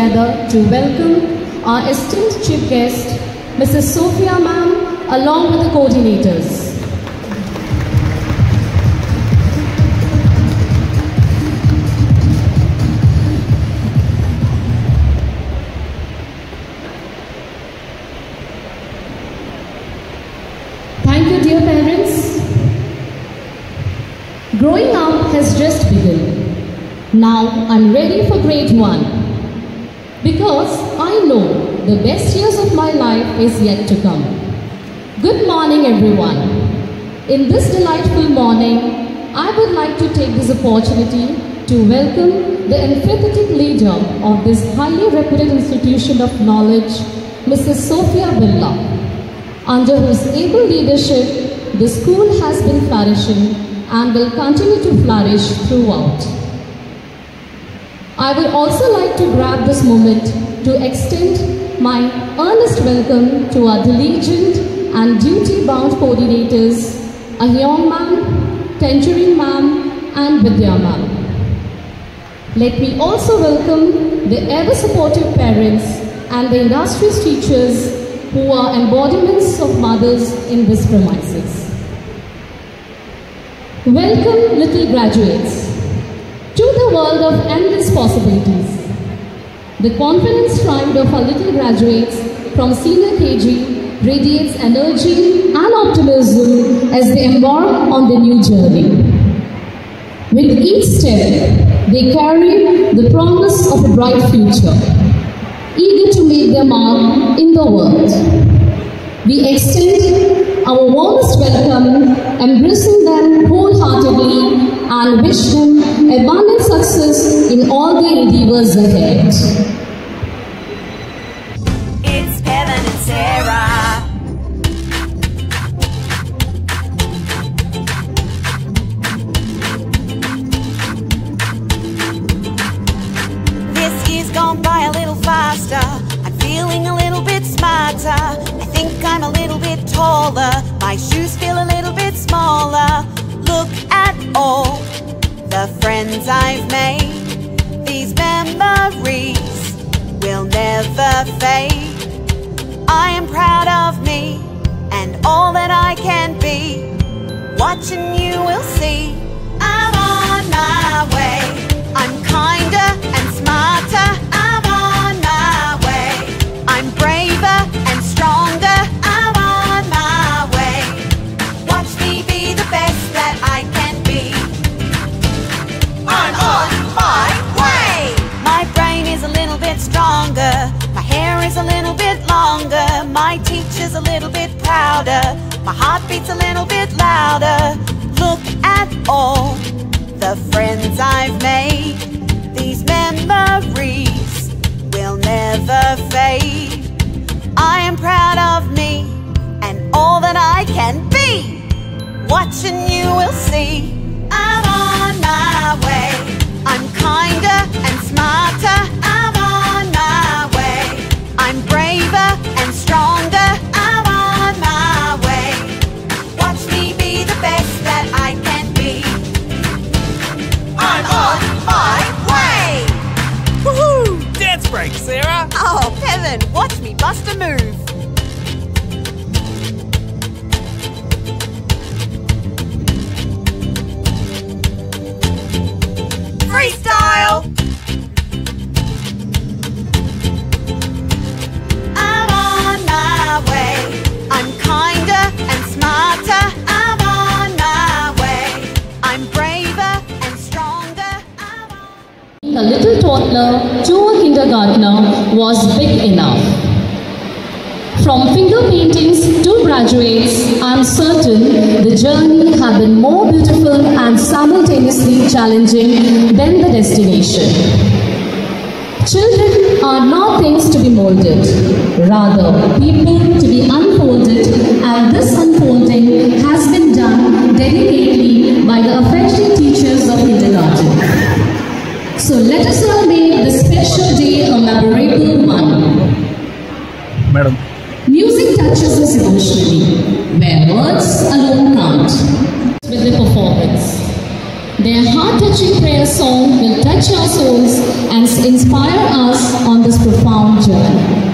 together to welcome our esteemed chief guest, Mrs. Sophia Ma'am, along with the coordinators. Thank you, dear parents. Growing up has just begun. Now I'm ready for grade one. Because I know the best years of my life is yet to come. Good morning, everyone. In this delightful morning, I would like to take this opportunity to welcome the emphatic leader of this highly reputed institution of knowledge, Mrs. Sophia Birla under whose able leadership the school has been flourishing and will continue to flourish throughout. I would also like to grab this moment to extend my earnest welcome to our diligent and duty-bound coordinators, Ahyong ma'am, Tangerine ma'am, and Vidya ma'am. Let me also welcome the ever-supportive parents and the industrious teachers who are embodiments of mothers in this premises. Welcome, little graduates, to the world of endless possibilities. The confident stride of our little graduates from senior KG radiates energy and optimism as they embark on their new journey. With each step, they carry the promise of a bright future eager to make their mark in the world. We extend our warmest welcome, embracing them wholeheartedly and wish them abundant success in all their endeavors ahead. Fade. I am proud of me and all that I can be. Watching you will see I'm on my way. I'm kinder and smarter. My teacher's a little bit prouder. My heart beats a little bit louder. Look at all the friends I've made. These memories will never fade. I am proud of me and all that I can be. Watching you will see I'm on my way. I'm kinder and smarter. I'm on my way. I'm braver stronger. I'm on my way. Watch me be the best that I can be. I'm on my way. Woohoo! Dance break, Sarah! Oh, Kevin, watch me bust a move. Freestyle! A little toddler to a kindergartner was big enough. From finger paintings to graduates, I'm certain the journey had been more beautiful and simultaneously challenging than the destination. Children are not things to be molded, rather, people to be unfolded, and this unfolding has been done delicately by the affectionate teachers of kindergarten. So let us all make this special day a memorable one. Madam, Music touches us emotionally, where words alone can't. With the performance, Their heart-touching prayer song will touch our souls and inspire us on this profound journey.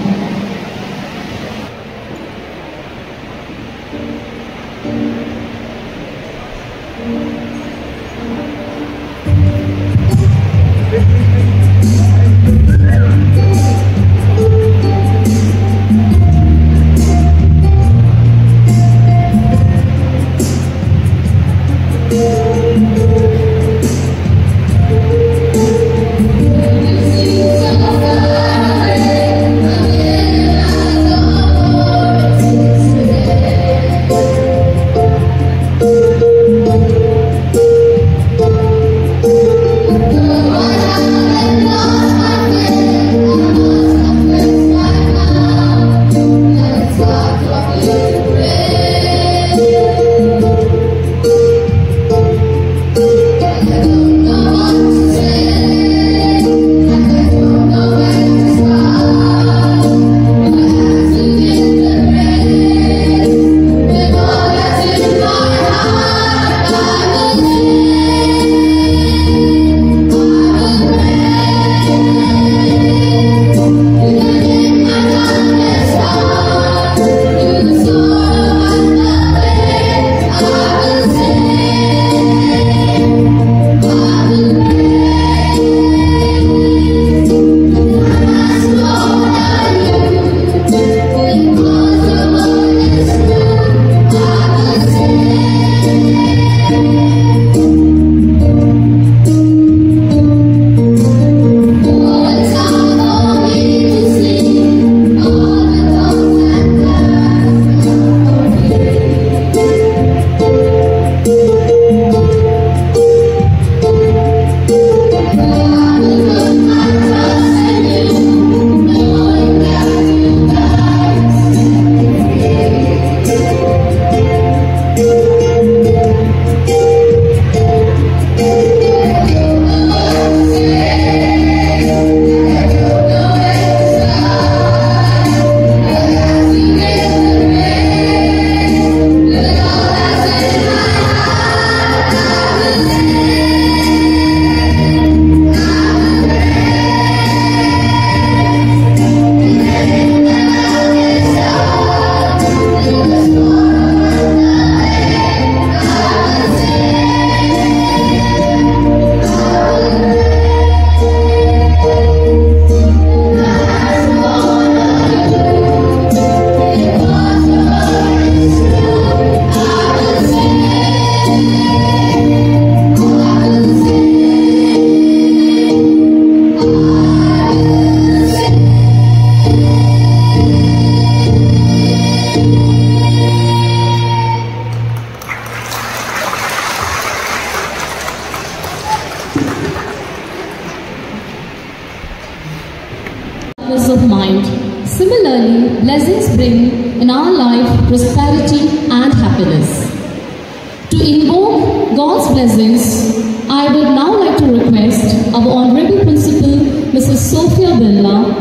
Sophia Billa,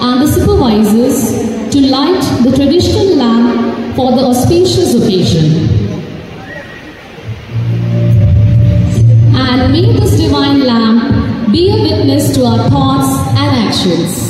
and the supervisors to light the traditional lamp for the auspicious occasion. And may this divine lamp be a witness to our thoughts and actions.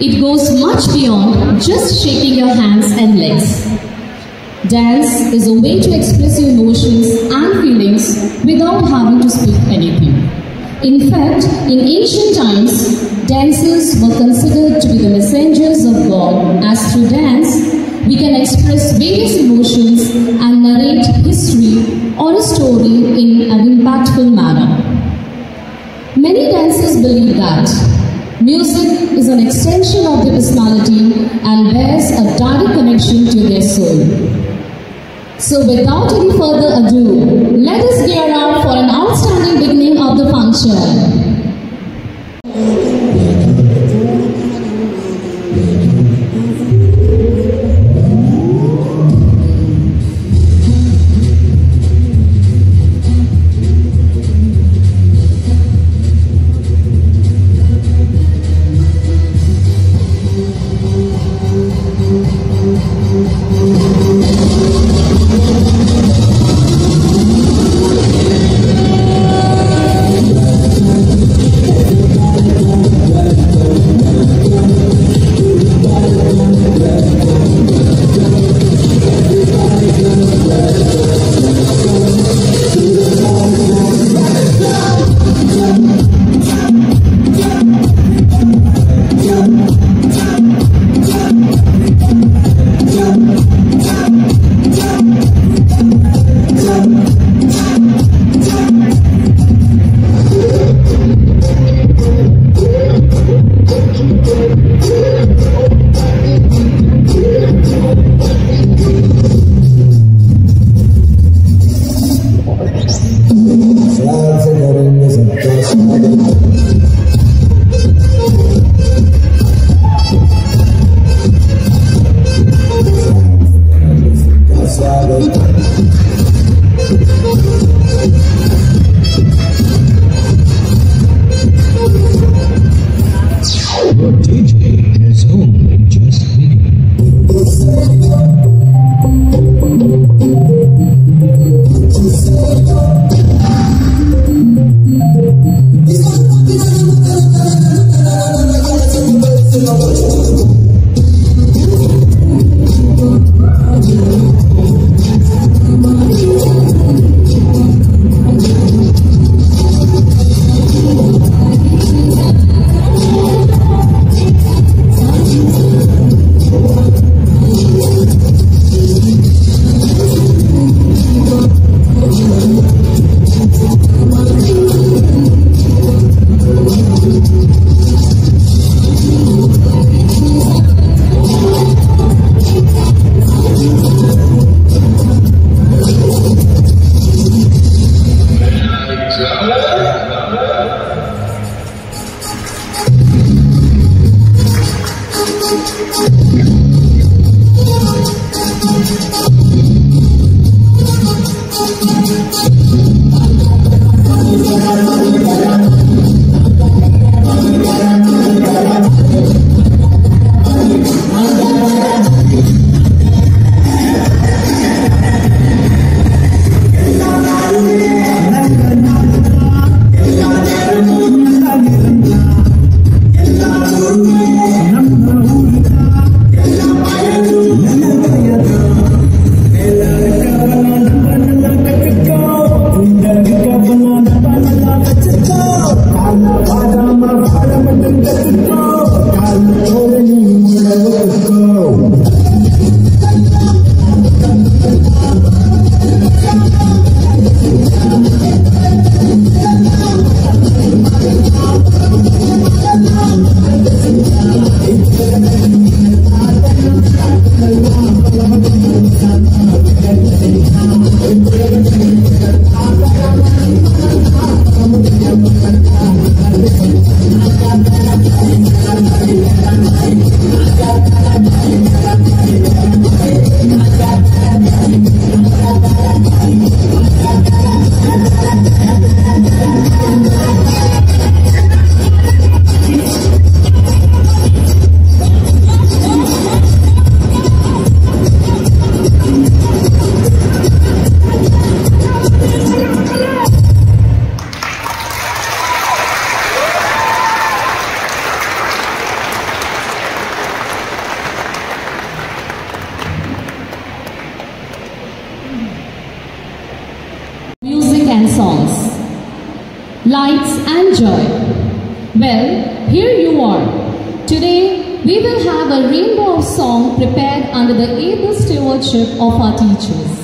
It goes much beyond just shaking your hands and legs. Dance is a way to express your emotions and feelings without having to speak anything. In fact, in ancient times, dancers were considered to be the messengers of God, as through dance, we can express various emotions and narrate history or a story in an impactful manner. Many dancers believe that music is an extension of their personality and bears a direct connection to their soul. So without any further ado, let us gear up for an outstanding beginning of the function. Well, here you are. Today, we will have a rainbow of song prepared under the able stewardship of our teachers.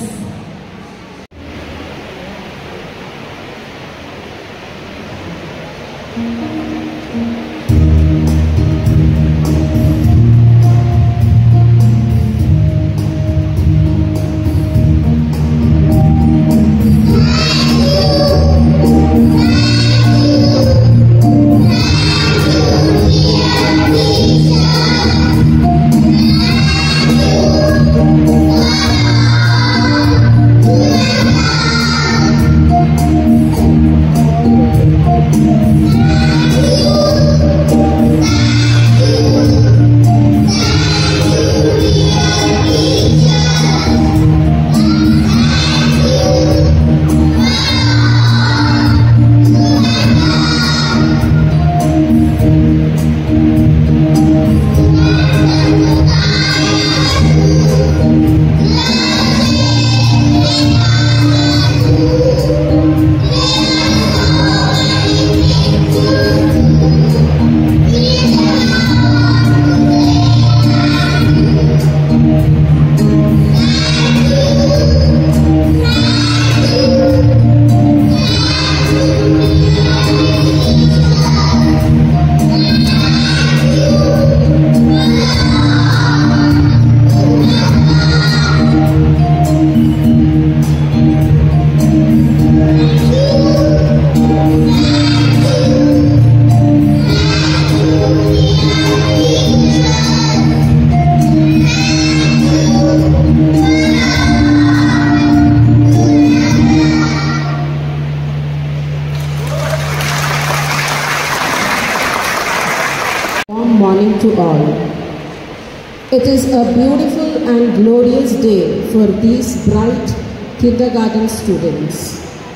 For these bright kindergarten students,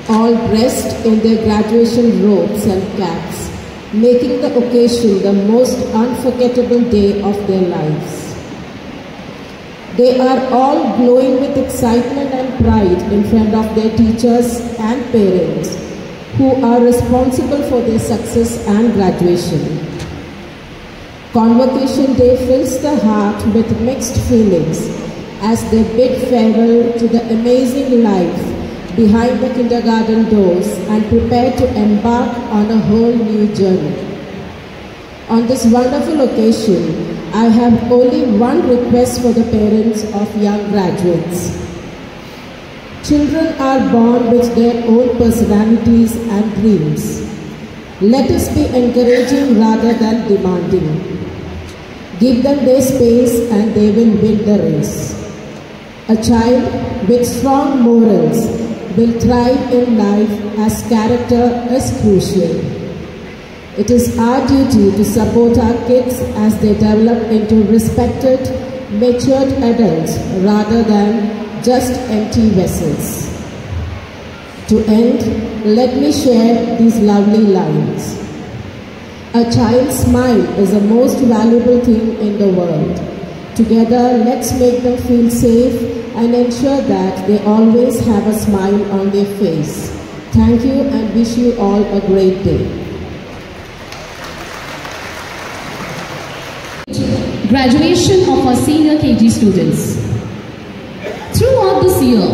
all dressed in their graduation robes and caps, making the occasion the most unforgettable day of their lives. They are all glowing with excitement and pride in front of their teachers and parents who are responsible for their success and graduation. Convocation Day fills the heart with mixed feelings as they bid farewell to the amazing life behind the kindergarten doors and prepare to embark on a whole new journey. On this wonderful occasion, I have only one request for the parents of young graduates. Children are born with their own personalities and dreams. Let us be encouraging rather than demanding. Give them their space and they will win the race. A child with strong morals will thrive in life as character is crucial. It is our duty to support our kids as they develop into respected, matured adults rather than just empty vessels. To end, let me share these lovely lines. A child's smile is the most valuable thing in the world. Together, let's make them feel safe and ensure that they always have a smile on their face. Thank you and wish you all a great day. Graduation of our senior KG students. Throughout this year,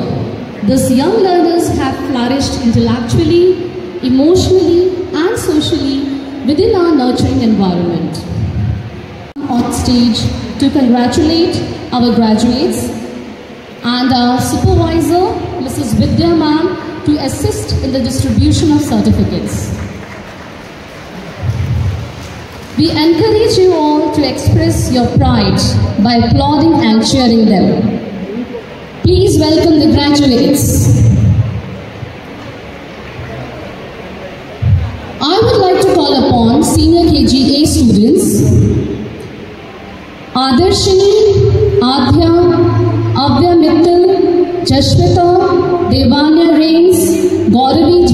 these young learners have flourished intellectually, emotionally, and socially within our nurturing environment. On stage to congratulate our graduates and our supervisor, Mrs. Vidya Ma'am, to assist in the distribution of certificates. We encourage you all to express your pride by applauding and cheering them. Please welcome the graduates. I would like to call upon senior KGA students Adarshini Aadhya Avyamit Chashmita Devanya Reigns Gauravi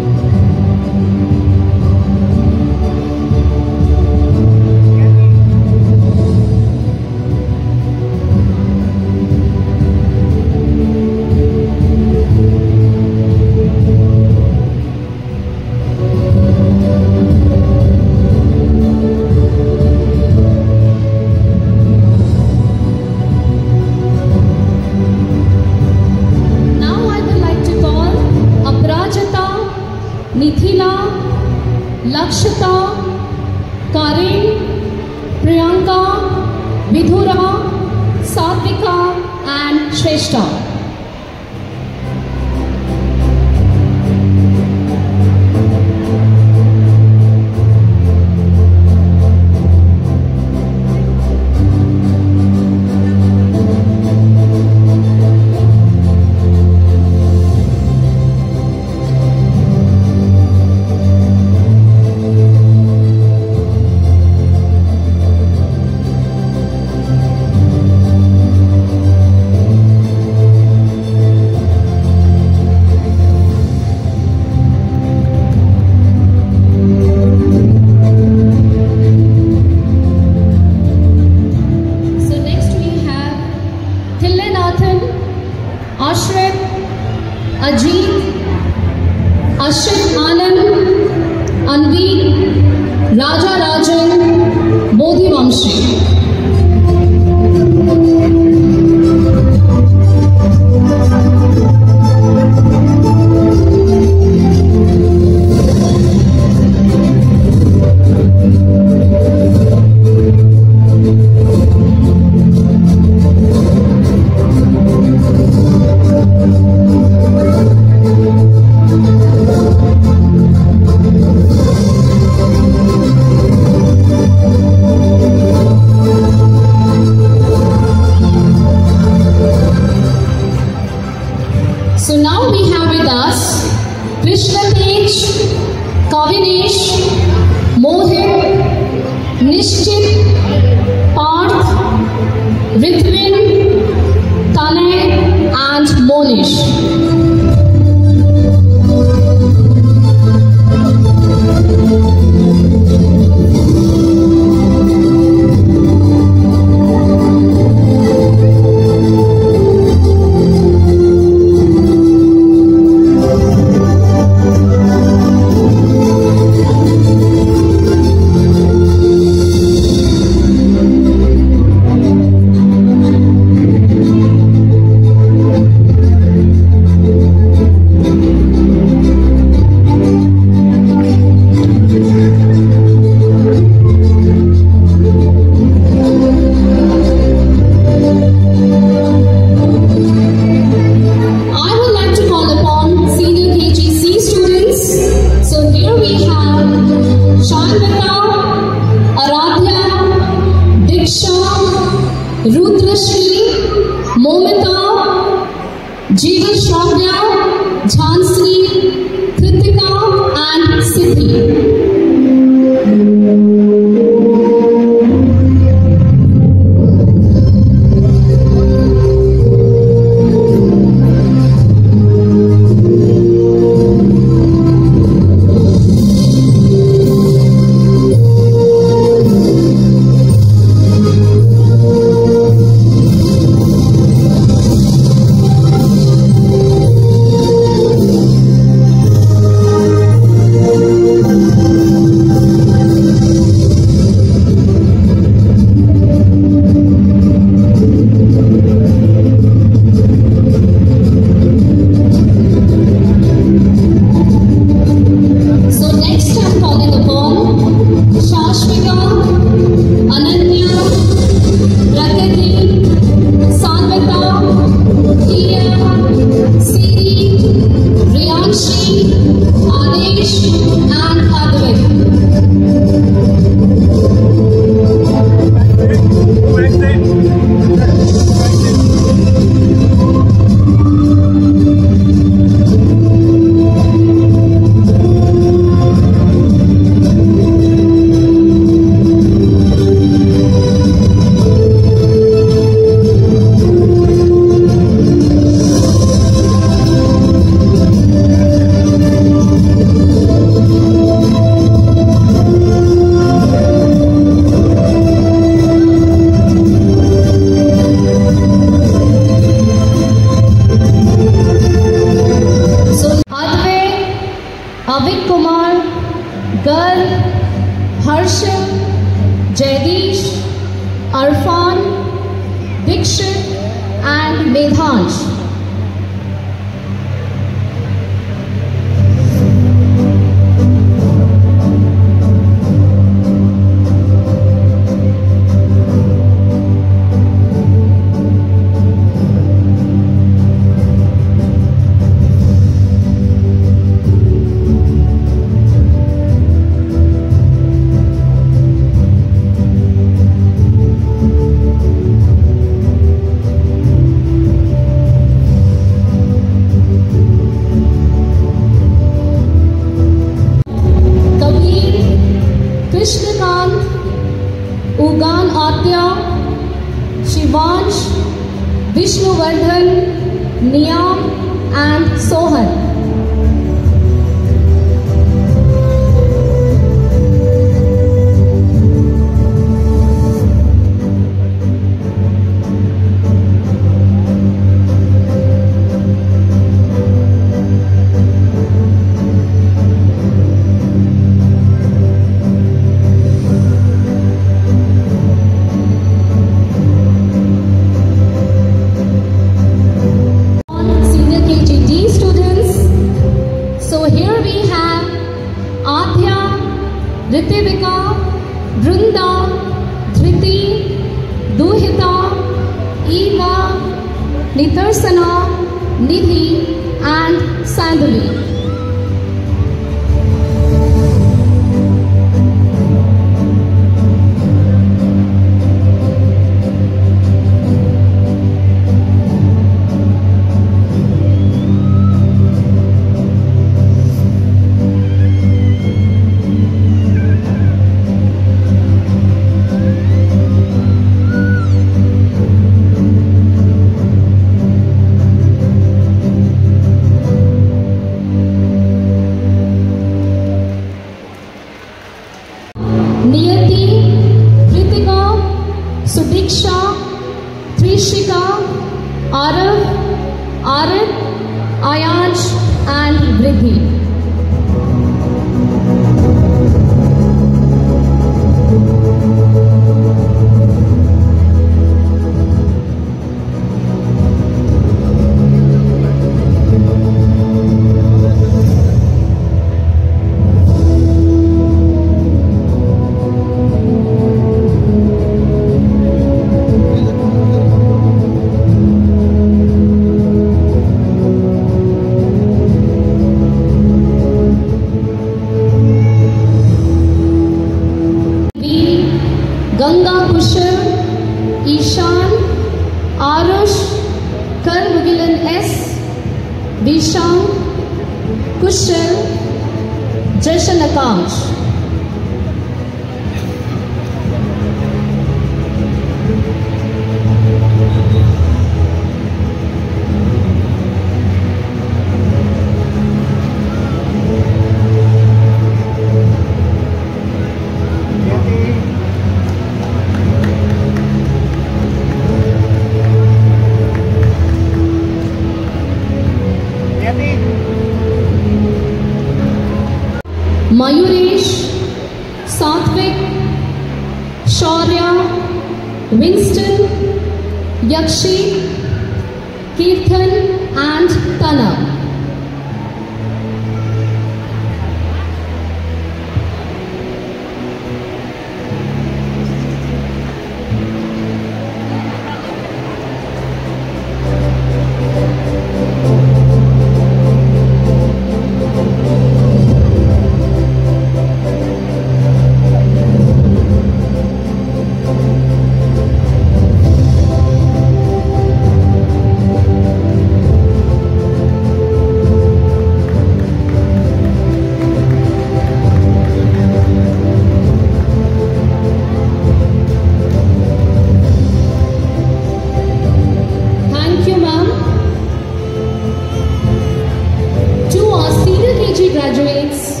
graduates,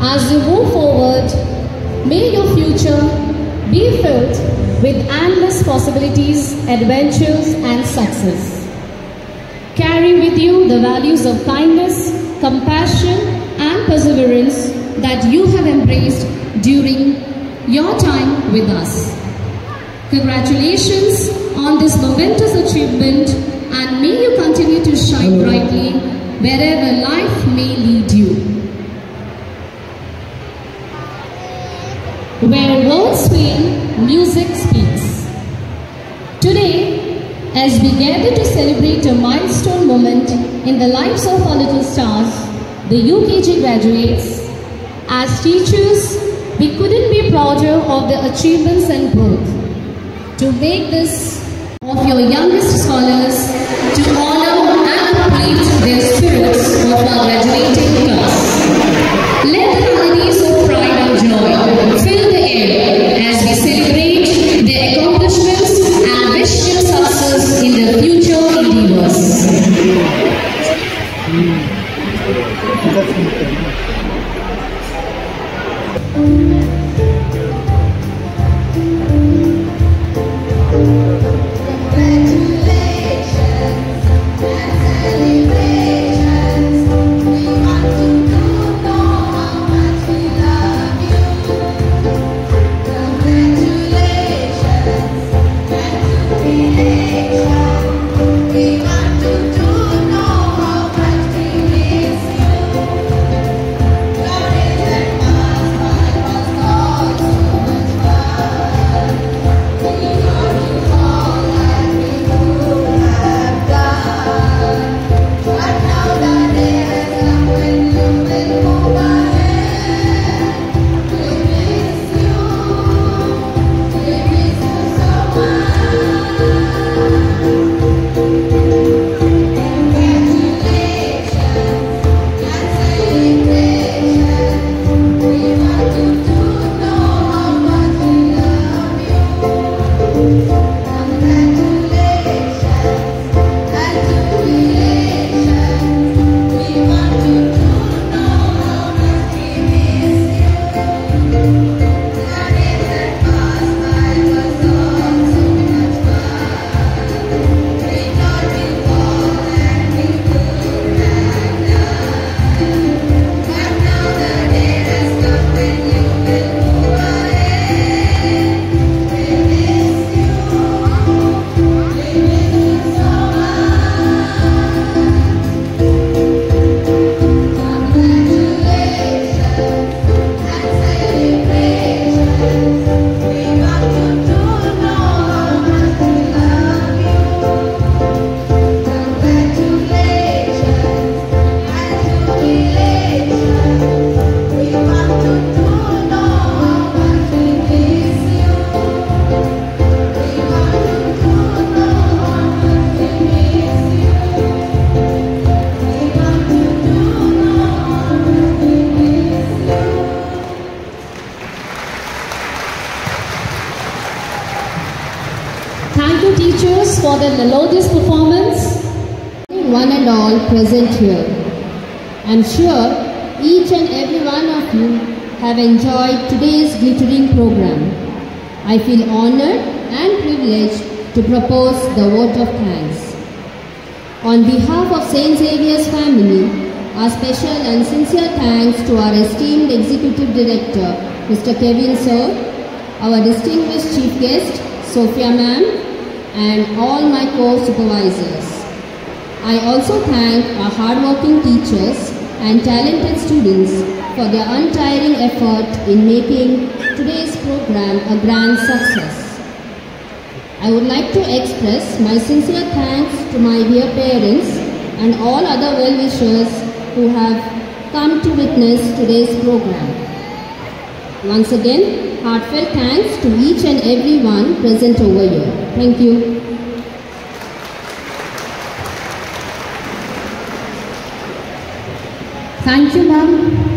as you move forward, may your future be filled with endless possibilities, adventures, and success. Carry with you the values of kindness, compassion, and perseverance that you have embraced during your time with us. Congratulations on this momentous achievement and may you continue to shine brightly wherever life may lead you. Where words fail, music speaks. Today, as we gather to celebrate a milestone moment in the lives of our little stars, the UKG graduates, as teachers, we couldn't be prouder of their achievements and growth to make this of your youngest scholars to honor their spirits of our graduating enjoyed today's glittering program. I feel honored and privileged to propose the vote of thanks. On behalf of St. Xavier's family, our special and sincere thanks to our esteemed Executive Director, Mr. Kevin Sir, our distinguished Chief Guest, Sophia Ma'am, and all my co-supervisors. I also thank our hardworking teachers and talented students for their untiring effort in making today's program a grand success. I would like to express my sincere thanks to my dear parents and all other well-wishers who have come to witness today's program. Once again, heartfelt thanks to each and every one present over here. Thank you. Thank you, ma'am.